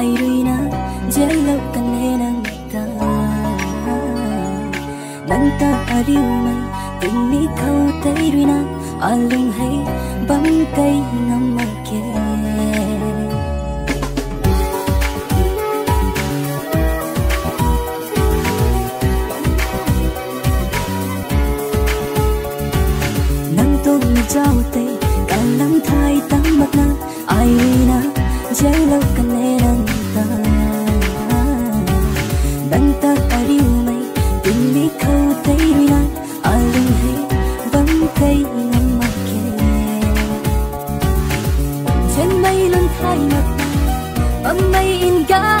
tây đuôi nắng dễ lâu cần hẹn nắng ta nắng ta Airina jailau kanne nangita Nanta ariumai tinni thau tairina alung hai bam kai trên mây hay thay mặt băng mây in gan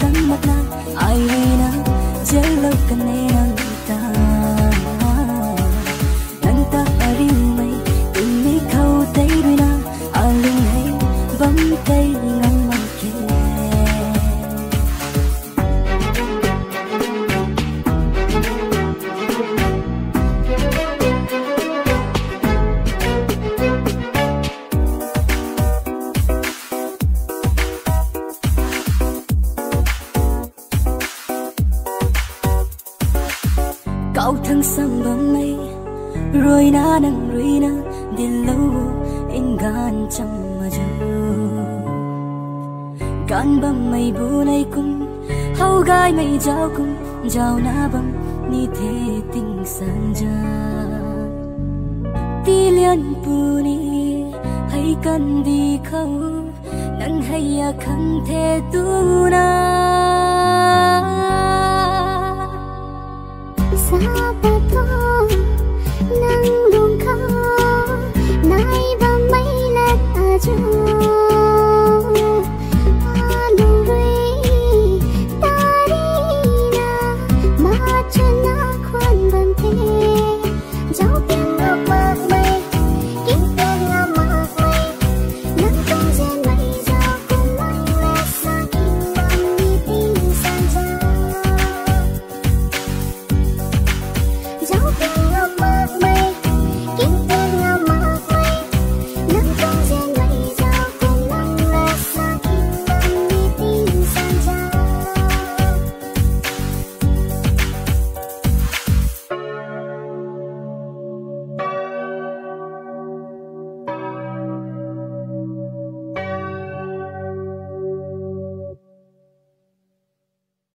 kang mặt na ai na dễ lâu cần em cậu thân sang bờ mây, rồi na nang rồi na đi lâu in gan chăm mà chờ. gan bầm mây bu này cùng hau gai mây giao cùng giao na bầm ni thế tình san ja ti liên pu ni hay cần đi khâu nang hay à khăn thế tu na sabar